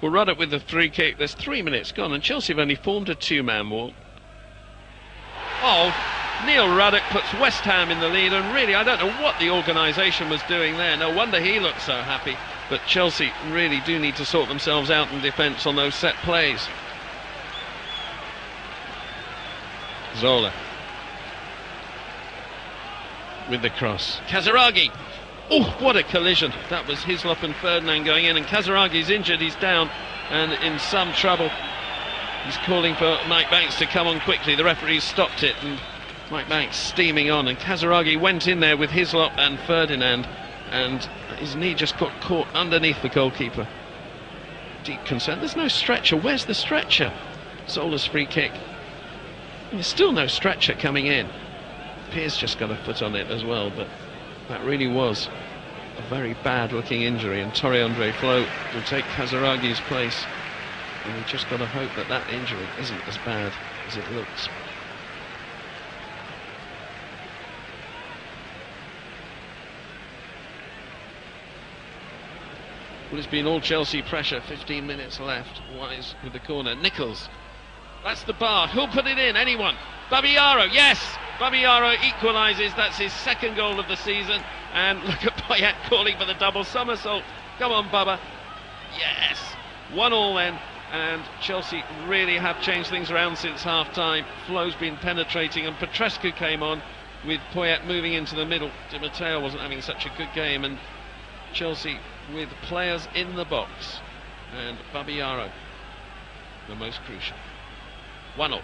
Well, Ruddock with the free kick. There's three minutes gone, and Chelsea have only formed a two-man wall. Oh, Neil Ruddock puts West Ham in the lead, and really, I don't know what the organisation was doing there. No wonder he looked so happy. But Chelsea really do need to sort themselves out in defence on those set plays. Zola with the cross. Casiraghi. Oh, what a collision. That was Hislop and Ferdinand going in, and Casiraghi's injured. He's down and in some trouble. He's calling for Mike Banks to come on quickly. The referee stopped it, and Mike Banks steaming on. And Casiraghi went in there with Hislop and Ferdinand, and his knee just got caught underneath the goalkeeper. Deep concern. There's no stretcher. Where's the stretcher? Zola's free kick. There's still no stretcher coming in. Pearce just got a foot on it as well, but that really was a very bad looking injury, and Tore Andre Flo will take Casiraghi's place. And we've just got to hope that that injury isn't as bad as it looks. Well, it's been all Chelsea pressure. 15 minutes left. Wise with the corner. Nicholls. That's the bar. Who'll put it in? Anyone? Babayaro, Yes. Babayaro equalises. That's his second goal of the season. And look at Poyet calling for the double somersault. Come on, Baba. Yes. One all then. And Chelsea really have changed things around since half time. Flo's been penetrating, and Petrescu came on with Poyet moving into the middle. Di Matteo wasn't having such a good game, and Chelsea with players in the box. And Babayaro, the most crucial. 1 0.